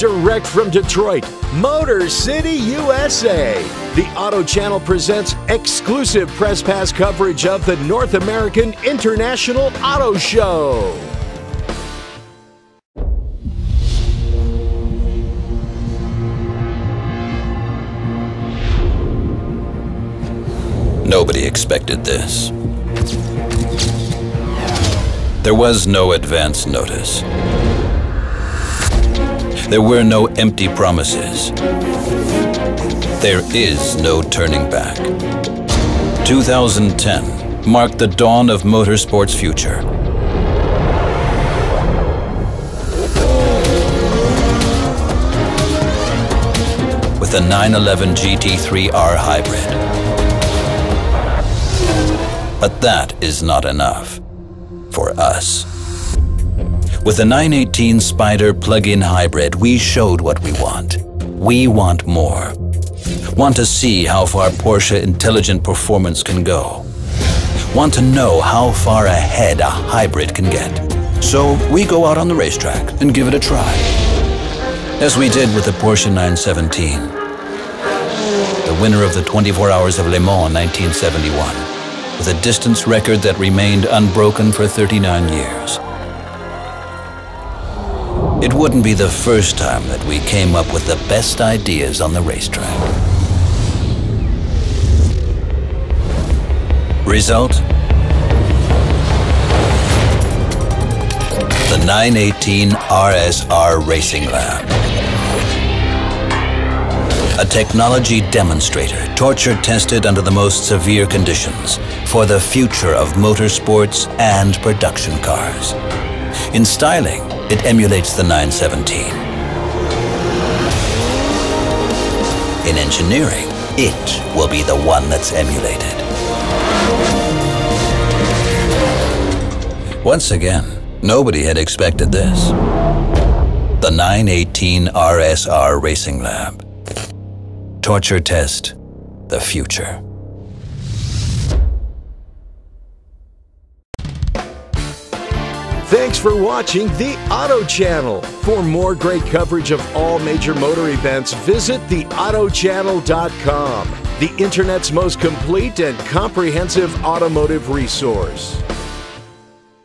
direct from Detroit, Motor City, USA. The Auto Channel presents exclusive press pass coverage of the North American International Auto Show. Nobody expected this. There was no advance notice. There were no empty promises. There is no turning back. 2010 marked the dawn of motorsport's future. With the 911 GT3R Hybrid. But that is not enough for us. With the 918 Spyder plug-in hybrid, we showed what we want. We want more. Want to see how far Porsche intelligent performance can go. Want to know how far ahead a hybrid can get. So we go out on the racetrack and give it a try. As we did with the Porsche 917. The winner of the 24 Hours of Le Mans in 1971 with a distance record that remained unbroken for 39 years. It wouldn't be the first time that we came up with the best ideas on the racetrack. Result? The 918 RSR Racing Lab. A technology demonstrator, torture tested under the most severe conditions for the future of motorsports and production cars. In styling, it emulates the 917. In engineering, it will be the one that's emulated. Once again, nobody had expected this. The 918 RSR Racing Lab. Torture Test, the future. Thanks for watching the Auto Channel. For more great coverage of all major motor events, visit theautochannel.com, the internet's most complete and comprehensive automotive resource.